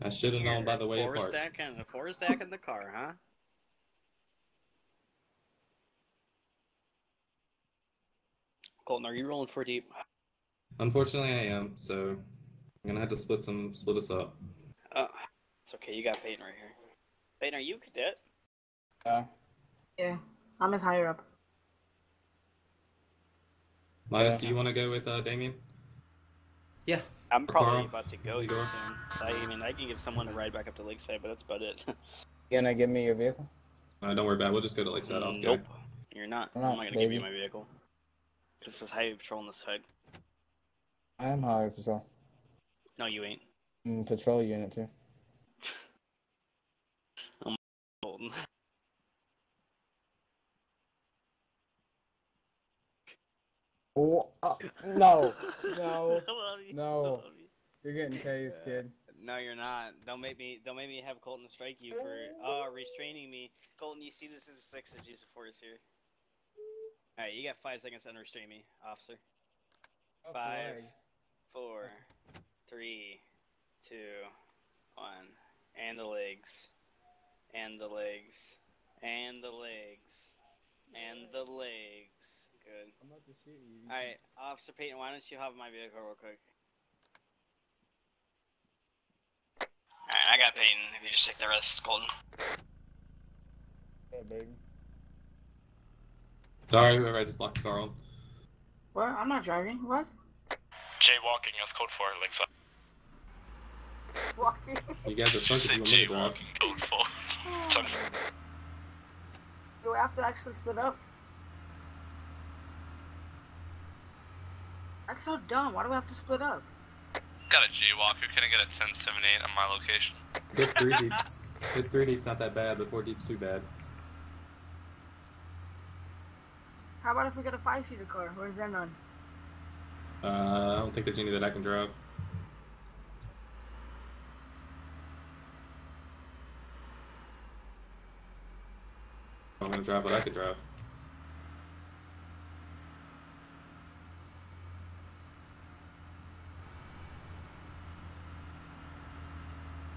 I should have known by the way it four parked. stack and a four stack in the car, huh? Colton, are you rolling four deep? Unfortunately, I am. So I'm gonna have to split some, split us up. Oh, it's okay. You got Peyton right here. Peyton, are you a cadet? Yeah. Yeah, I'm as higher up. Linus, Yeah. do you want to go with uh, Damien? Yeah. I'm probably Carl, about to go here soon. So I mean, I can give someone a ride back up to Lakeside, but that's about it. You gonna give me your vehicle? Uh, don't worry about it. We'll just go to Lakeside. I'll nope, go. you're not. Why I'm not, not gonna give you my vehicle. This is highway patrol on this side. I am highway patrol. No, you ain't. Mm, patrol unit too. Colton. Oh, uh, no, no, you. no. I love you. you're getting tased, Yeah. kid. No, you're not. Don't make me. Don't make me have Colton strike you for oh restraining me. Colton, you see this is a six of use of force here. All right, you got five seconds to unrestrain me, officer. Off the Four, three, two, one, and the legs, and the legs, and the legs, and the legs. Good. I'm about to shoot you. All right, Officer Peyton, why don't you have my vehicle real quick? All right, I got Peyton. If you just take the rest, Colton. Yeah, baby. Sorry, whoever I just locked the car on. What? I'm not driving. What? Jaywalking is code for Lakeside. Walking. You guys are fucking say you want me to drive. jaywalking code for. It's Do I have to actually split up? That's so dumb. Why do we have to split up? Got a G-Walker. Can I get a 1078 on my location? This three deep's, this three deep's not that bad, but four deep's too bad. How about if we get a five seater car? Or is there none? Uh, I don't think there's any that I can drive. I'm gonna drive what I could drive.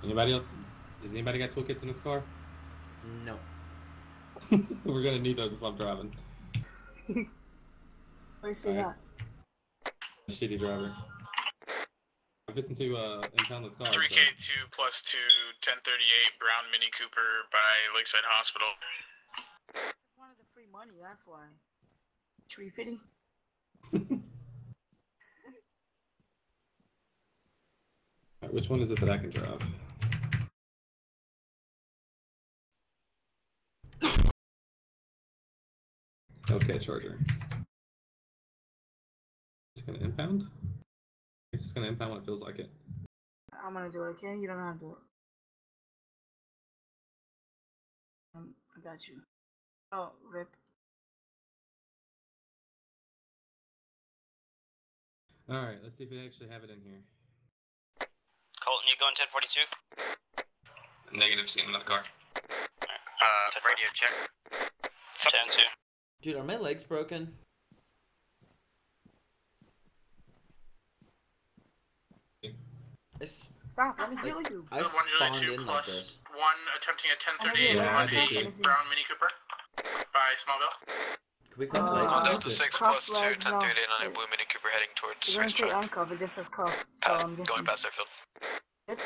Anybody else? Has anybody got toolkits in this car? No. We're gonna need those if I'm driving. Where you see Alright. that? Shitty driver. I'm fixing to uh, impound this car. 3K2 plus 2, 1038 Brown Mini Cooper by Lakeside Hospital. Just wanted the free money, that's why. Tree fitting? Alright, which one is it that I can drive? Okay, Charger. It's gonna impound? It's just gonna impound when it feels like it. I'm gonna do it, okay? You don't know how to do it. Um, I got you. Oh, rip. Alright, let's see if we actually have it in here. Colton, you going 1042? Negative, seeing another car. Uh, radio check. 10 2. Dude, are my legs broken? I, s- Stop, let me heal you. I spawned in like this. One attempting a 1038 Yeah, I did too. Brown Mini Cooper by Smallville. Can we cuff Uh, legs? Uh, Delta six Cuff plus two, legs, 1038 no. on a Blue Mini Cooper heading towards It doesn't say uncuff, it just says cuff. So I'm guessing. Airfield.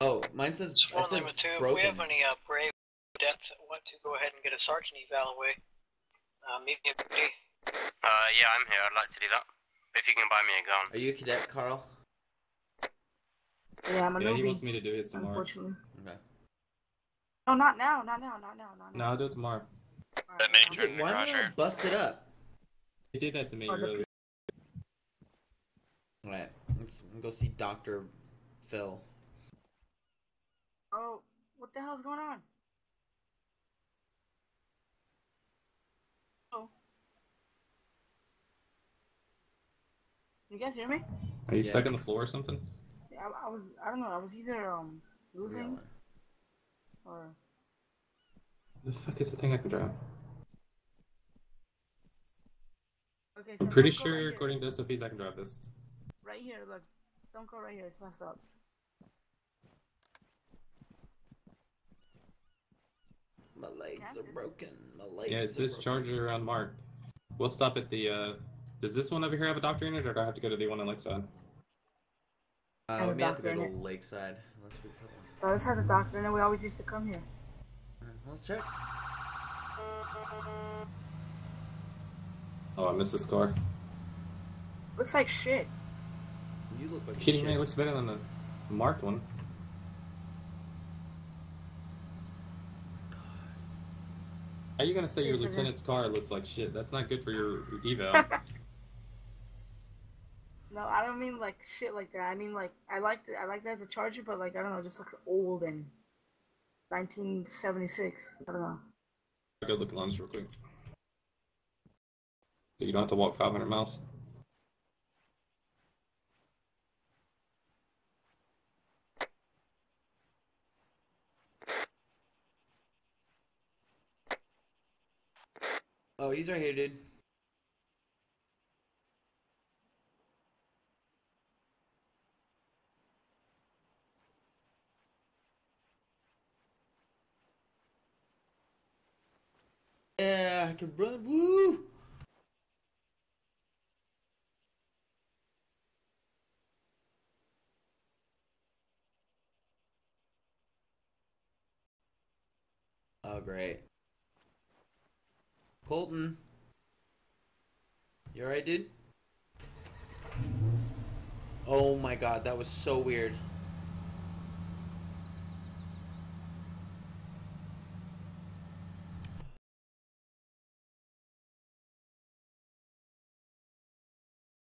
Oh, mine says I said it's broken. we have any uh, brave cadets want to go ahead and get a sergeant eval away. Uh, medium duty. Uh, yeah, I'm here. I'd like to do that. If you can buy me a gun. Are you a cadet, Carl? Yeah, I'm a Yeah, he wants me to do his tomorrow. Unfortunately. Okay. No, not now, not now, not now, not now. No. I'll do it tomorrow. That major in the why garage am I all here. busted up? He did that to me Oh, earlier. Alright, let's go see Dr. Phil. Oh, what the hell's going on? You guys hear me? Are you yeah. stuck on the floor or something? Yeah, I, I, was. I don't know. I was either um losing yeah. or. The fuck is the thing I can drop? Okay, so I'm pretty sure, right according here. to SOPs, I can drop this. Right here, look. Don't go right here. It's messed up. My legs are broken. My legs. Yeah, it's this broken. charger around Mark. We'll stop at the uh, does this one over here have a doctor in it, or do I have to go to the one on Lakeside? Uh, And we a may have to go to. Lakeside. Unless we put one. Uh, this has a doctor in it. We always used to come here. Alright, Let's check. Oh, I missed this car. Looks like shit. You look like kidding shit. me? It looks better than the marked one. How are you gonna say your lieutenant's car looks like shit? That's not good for your eval. No, I don't mean like shit like that. I mean like I like it. I like that as a charger, but like I don't know, it just looks old and 1976. I don't know. I'll go look at lunch real quick. So you don't have to walk 500 miles. Oh, he's right here, dude. I can run. Woo! Oh, great. Colton. You alright, dude? Oh my god, that was so weird.